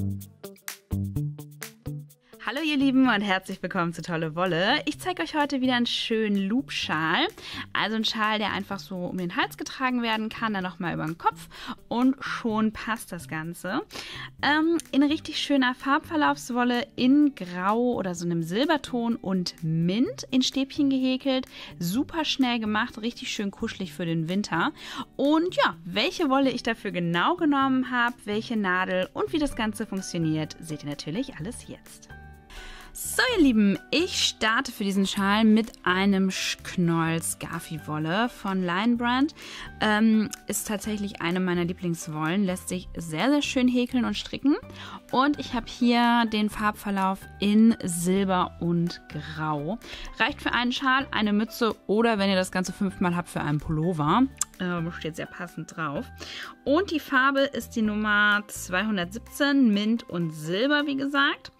Thank you. Hallo ihr Lieben und herzlich willkommen zu Tolle Wolle. Ich zeige euch heute wieder einen schönen Loop-Schal. Also ein Schal, der einfach so um den Hals getragen werden kann, dann nochmal über den Kopf und schon passt das Ganze. Ähm, in richtig schöner Farbverlaufswolle in Grau oder so einem Silberton und Mint in Stäbchen gehäkelt. Super schnell gemacht, richtig schön kuschelig für den Winter. Und ja, welche Wolle ich dafür genau genommen habe, welche Nadel und wie das Ganze funktioniert, seht ihr natürlich alles jetzt. So, ihr Lieben, ich starte für diesen Schal mit einem Knoll Scarfi-Wolle von Lion Brand. Ähm, ist tatsächlich eine meiner Lieblingswollen, lässt sich sehr, sehr schön häkeln und stricken. Und ich habe hier den Farbverlauf in Silber und Grau. Reicht für einen Schal, eine Mütze oder wenn ihr das Ganze fünfmal habt, für einen Pullover. Ähm, steht sehr passend drauf. Und die Farbe ist die Nummer 217, Mint und Silber, wie gesagt.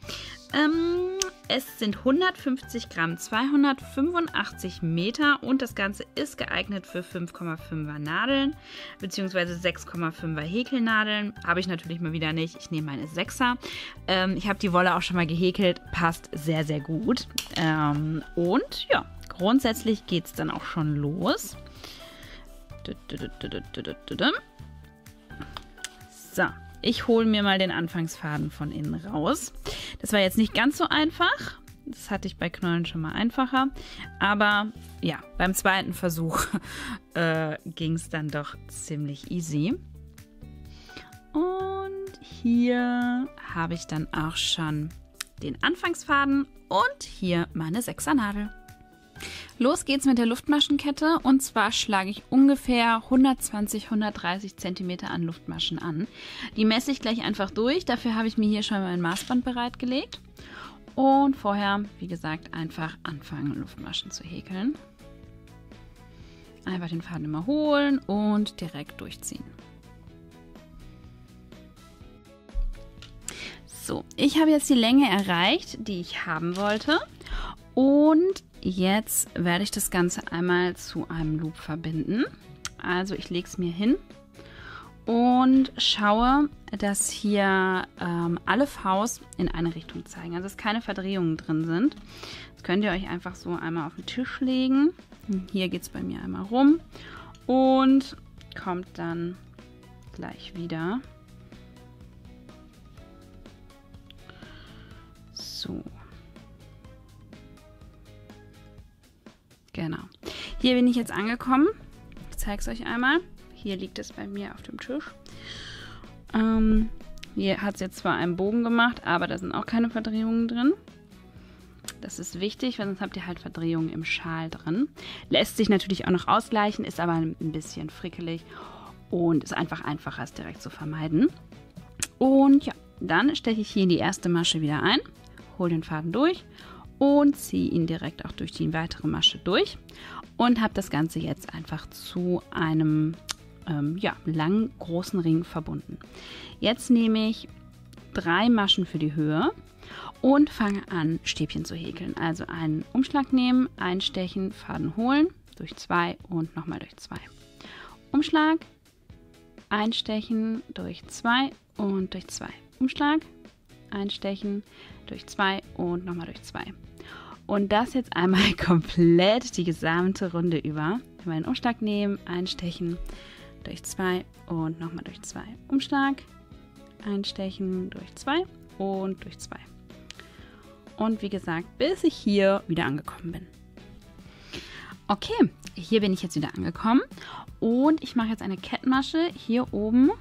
Ähm, es sind 150 Gramm, 285 Meter und das Ganze ist geeignet für 5,5er Nadeln bzw. 6,5er Häkelnadeln. Habe ich natürlich mal wieder nicht. Ich nehme meine 6er. Ähm, ich habe die Wolle auch schon mal gehäkelt. Passt sehr, sehr gut. Ähm, und ja, grundsätzlich geht es dann auch schon los. So, ich hole mir mal den Anfangsfaden von innen raus. Das war jetzt nicht ganz so einfach. Das hatte ich bei Knollen schon mal einfacher. Aber ja, beim zweiten Versuch äh, ging es dann doch ziemlich easy. Und hier habe ich dann auch schon den Anfangsfaden und hier meine Sechsernadel. Los geht's mit der Luftmaschenkette und zwar schlage ich ungefähr 120, 130 cm an Luftmaschen an. Die messe ich gleich einfach durch, dafür habe ich mir hier schon mein Maßband bereitgelegt. Und vorher, wie gesagt, einfach anfangen, Luftmaschen zu häkeln. Einfach den Faden immer holen und direkt durchziehen. So, ich habe jetzt die Länge erreicht, die ich haben wollte. Und Jetzt werde ich das Ganze einmal zu einem Loop verbinden. Also ich lege es mir hin und schaue, dass hier ähm, alle Vs in eine Richtung zeigen, also dass keine Verdrehungen drin sind. Das könnt ihr euch einfach so einmal auf den Tisch legen. Hier geht es bei mir einmal rum und kommt dann gleich wieder. So. Genau. Hier bin ich jetzt angekommen. Ich zeige es euch einmal. Hier liegt es bei mir auf dem Tisch. Ähm, hier hat es jetzt zwar einen Bogen gemacht, aber da sind auch keine Verdrehungen drin. Das ist wichtig, weil sonst habt ihr halt Verdrehungen im Schal drin. Lässt sich natürlich auch noch ausgleichen, ist aber ein bisschen frickelig und ist einfach einfacher, es direkt zu vermeiden. Und ja, dann steche ich hier in die erste Masche wieder ein, hole den Faden durch und ziehe ihn direkt auch durch die weitere Masche durch und habe das Ganze jetzt einfach zu einem ähm, ja, langen, großen Ring verbunden. Jetzt nehme ich drei Maschen für die Höhe und fange an, Stäbchen zu häkeln. Also einen Umschlag nehmen, einstechen, Faden holen, durch zwei und nochmal durch zwei. Umschlag, einstechen, durch zwei und durch zwei. Umschlag, einstechen, durch zwei und nochmal durch zwei. Und das jetzt einmal komplett die gesamte Runde über. Immer einen Umschlag nehmen, einstechen, durch zwei und nochmal durch zwei. Umschlag, einstechen, durch zwei und durch zwei. Und wie gesagt, bis ich hier wieder angekommen bin. Okay, hier bin ich jetzt wieder angekommen und ich mache jetzt eine Kettmasche hier oben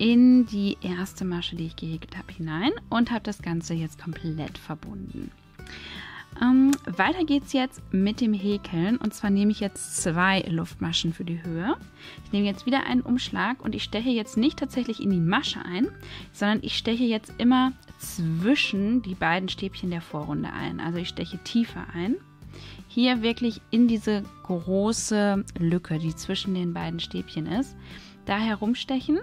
in die erste Masche, die ich gehäkelt habe, hinein und habe das Ganze jetzt komplett verbunden. Ähm, weiter es jetzt mit dem Häkeln und zwar nehme ich jetzt zwei Luftmaschen für die Höhe. Ich nehme jetzt wieder einen Umschlag und ich steche jetzt nicht tatsächlich in die Masche ein, sondern ich steche jetzt immer zwischen die beiden Stäbchen der Vorrunde ein. Also ich steche tiefer ein. Hier wirklich in diese große Lücke, die zwischen den beiden Stäbchen ist, da herumstechen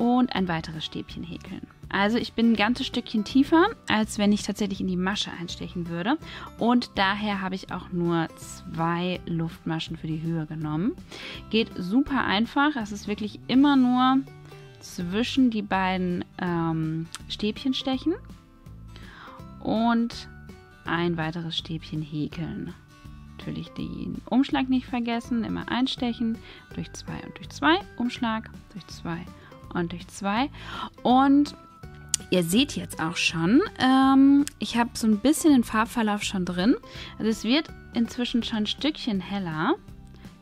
und ein weiteres Stäbchen häkeln. Also ich bin ein ganzes Stückchen tiefer, als wenn ich tatsächlich in die Masche einstechen würde. Und daher habe ich auch nur zwei Luftmaschen für die Höhe genommen. Geht super einfach. Es ist wirklich immer nur zwischen die beiden ähm, Stäbchen stechen und ein weiteres Stäbchen häkeln. Natürlich den Umschlag nicht vergessen, immer einstechen, durch zwei und durch zwei, Umschlag, durch zwei und durch zwei. Und ihr seht jetzt auch schon, ähm, ich habe so ein bisschen den Farbverlauf schon drin. Also es wird inzwischen schon ein Stückchen heller.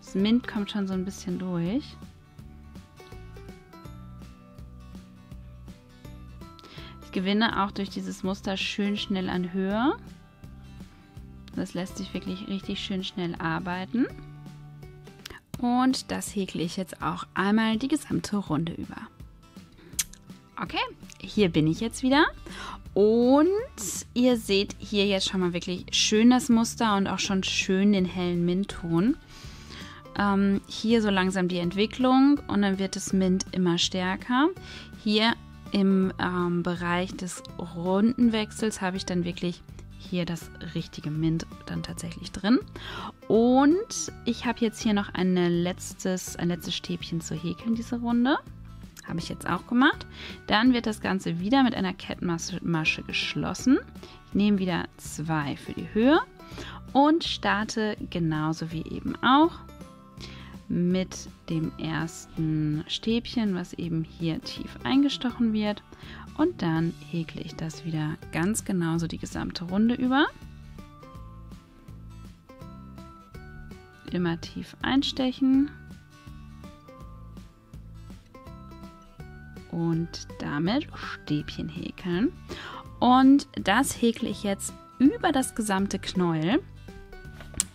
Das Mint kommt schon so ein bisschen durch. Ich gewinne auch durch dieses Muster schön schnell an Höhe. Das lässt sich wirklich richtig schön schnell arbeiten. Und das häkle ich jetzt auch einmal die gesamte Runde über. Okay, hier bin ich jetzt wieder. Und ihr seht hier jetzt schon mal wirklich schön das Muster und auch schon schön den hellen Mintton. Ähm, hier so langsam die Entwicklung und dann wird das Mint immer stärker. Hier im ähm, Bereich des Rundenwechsels habe ich dann wirklich hier das richtige Mint dann tatsächlich drin. Und ich habe jetzt hier noch ein letztes, ein letztes Stäbchen zu häkeln, diese Runde. Habe ich jetzt auch gemacht. Dann wird das Ganze wieder mit einer Kettenmasche geschlossen. Ich nehme wieder zwei für die Höhe und starte genauso wie eben auch mit dem ersten Stäbchen, was eben hier tief eingestochen wird. Und dann häkle ich das wieder ganz genauso die gesamte Runde über. Immer tief einstechen. Und damit Stäbchen häkeln. Und das häkle ich jetzt über das gesamte Knäuel.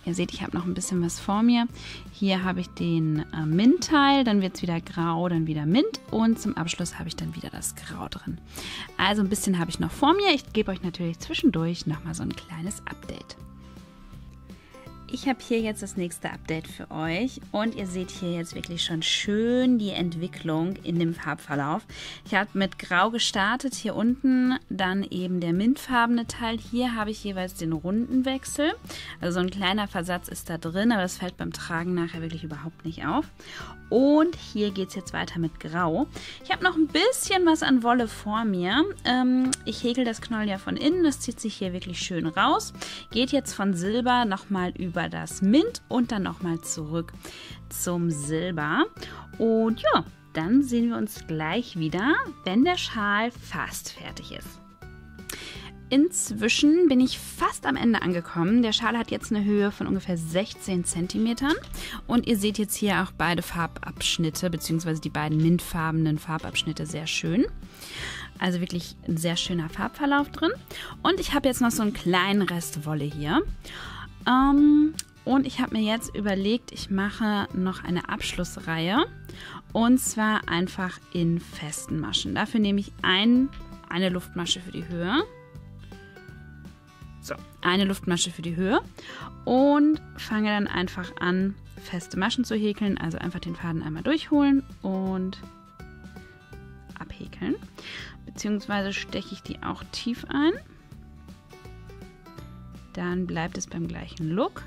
Ihr seht, ich habe noch ein bisschen was vor mir. Hier habe ich den äh, Mint-Teil, dann wird es wieder grau, dann wieder Mint und zum Abschluss habe ich dann wieder das Grau drin. Also ein bisschen habe ich noch vor mir. Ich gebe euch natürlich zwischendurch nochmal so ein kleines Update. Ich habe hier jetzt das nächste Update für euch und ihr seht hier jetzt wirklich schon schön die Entwicklung in dem Farbverlauf. Ich habe mit Grau gestartet, hier unten dann eben der mintfarbene Teil. Hier habe ich jeweils den runden Wechsel. Also so ein kleiner Versatz ist da drin, aber das fällt beim Tragen nachher wirklich überhaupt nicht auf. Und hier geht es jetzt weiter mit Grau. Ich habe noch ein bisschen was an Wolle vor mir. Ähm, ich häkel das Knoll ja von innen, das zieht sich hier wirklich schön raus. Geht jetzt von Silber nochmal über über das Mint und dann nochmal zurück zum Silber. Und ja, dann sehen wir uns gleich wieder, wenn der Schal fast fertig ist. Inzwischen bin ich fast am Ende angekommen. Der Schal hat jetzt eine Höhe von ungefähr 16 cm. Und ihr seht jetzt hier auch beide Farbabschnitte, beziehungsweise die beiden mintfarbenen Farbabschnitte sehr schön. Also wirklich ein sehr schöner Farbverlauf drin. Und ich habe jetzt noch so einen kleinen Rest Wolle hier. Ähm, und ich habe mir jetzt überlegt, ich mache noch eine Abschlussreihe. Und zwar einfach in festen Maschen. Dafür nehme ich ein, eine Luftmasche für die Höhe. So, eine Luftmasche für die Höhe. Und fange dann einfach an, feste Maschen zu häkeln. Also einfach den Faden einmal durchholen und abhäkeln. Beziehungsweise steche ich die auch tief ein. Dann bleibt es beim gleichen Look.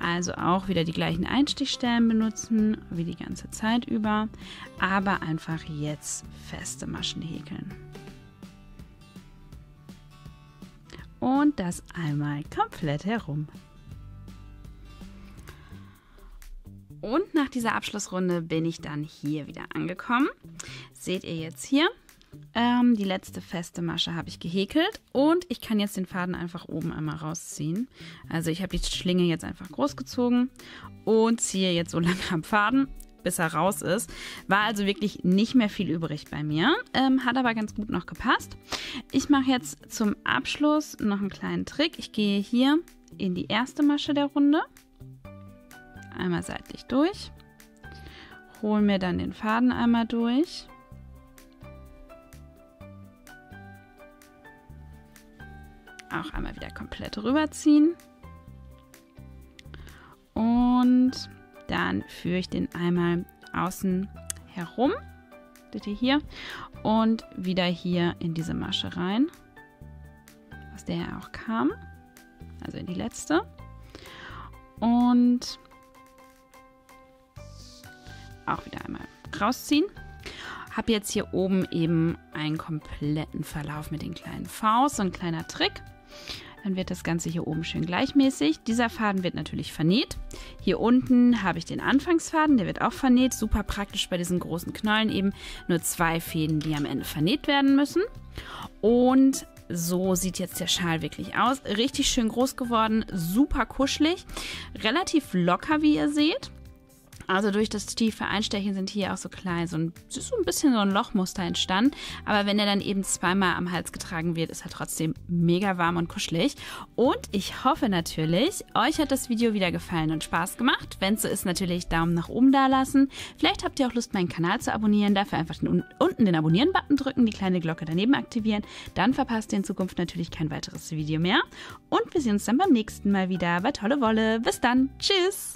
Also auch wieder die gleichen Einstichstellen benutzen, wie die ganze Zeit über, aber einfach jetzt feste Maschen häkeln. Und das einmal komplett herum. Und nach dieser Abschlussrunde bin ich dann hier wieder angekommen. Seht ihr jetzt hier? Ähm, die letzte feste Masche habe ich gehäkelt und ich kann jetzt den Faden einfach oben einmal rausziehen. Also ich habe die Schlinge jetzt einfach groß gezogen und ziehe jetzt so lange am Faden, bis er raus ist. War also wirklich nicht mehr viel übrig bei mir, ähm, hat aber ganz gut noch gepasst. Ich mache jetzt zum Abschluss noch einen kleinen Trick. Ich gehe hier in die erste Masche der Runde, einmal seitlich durch, hole mir dann den Faden einmal durch auch einmal wieder komplett rüberziehen. Und dann führe ich den einmal außen herum, bitte hier, und wieder hier in diese Masche rein, aus der er auch kam, also in die letzte. Und auch wieder einmal rausziehen Habe jetzt hier oben eben einen kompletten Verlauf mit den kleinen Vs, so ein kleiner Trick. Dann wird das Ganze hier oben schön gleichmäßig. Dieser Faden wird natürlich vernäht. Hier unten habe ich den Anfangsfaden, der wird auch vernäht. Super praktisch bei diesen großen Knollen eben. Nur zwei Fäden, die am Ende vernäht werden müssen. Und so sieht jetzt der Schal wirklich aus. Richtig schön groß geworden, super kuschelig, relativ locker, wie ihr seht. Also durch das tiefe Einstechen sind hier auch so klein, so ein, so ein bisschen so ein Lochmuster entstanden. Aber wenn er dann eben zweimal am Hals getragen wird, ist er trotzdem mega warm und kuschelig. Und ich hoffe natürlich, euch hat das Video wieder gefallen und Spaß gemacht. Wenn es so ist, natürlich Daumen nach oben da lassen. Vielleicht habt ihr auch Lust, meinen Kanal zu abonnieren. Dafür einfach den, unten den Abonnieren-Button drücken, die kleine Glocke daneben aktivieren. Dann verpasst ihr in Zukunft natürlich kein weiteres Video mehr. Und wir sehen uns dann beim nächsten Mal wieder bei Tolle Wolle. Bis dann. Tschüss.